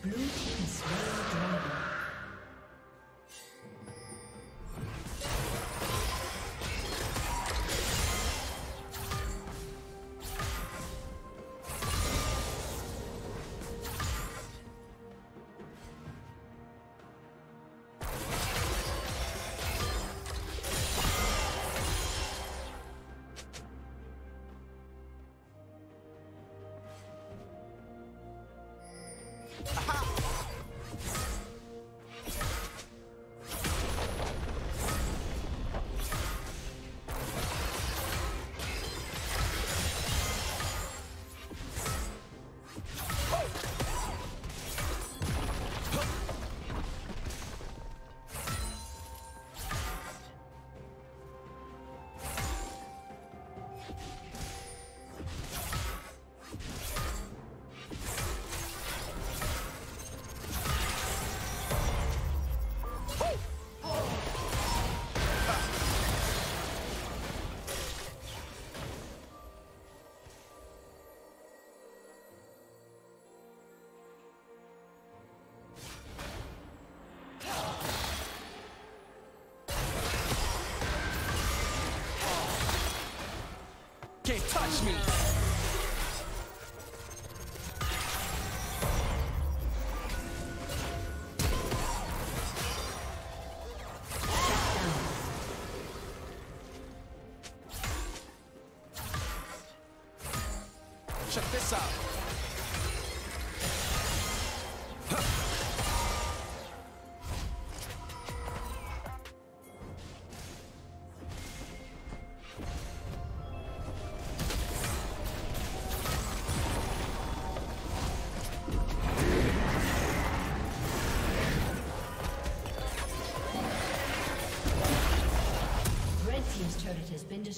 Blue team Can't me! Check this out.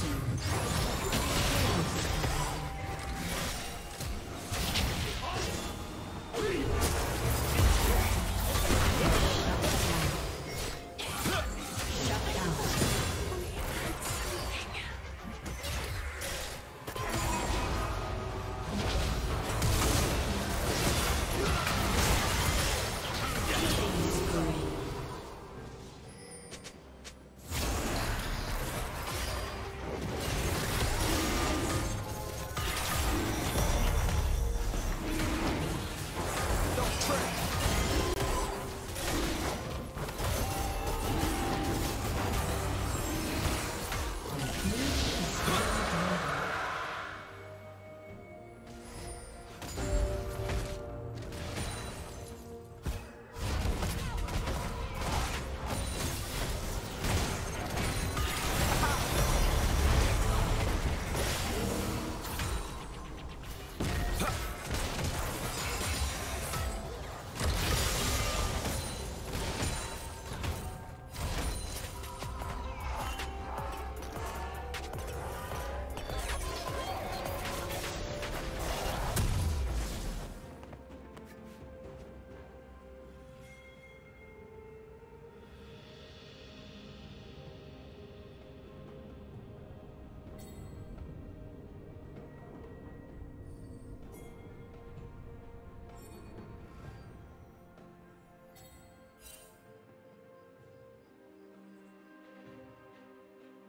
soon.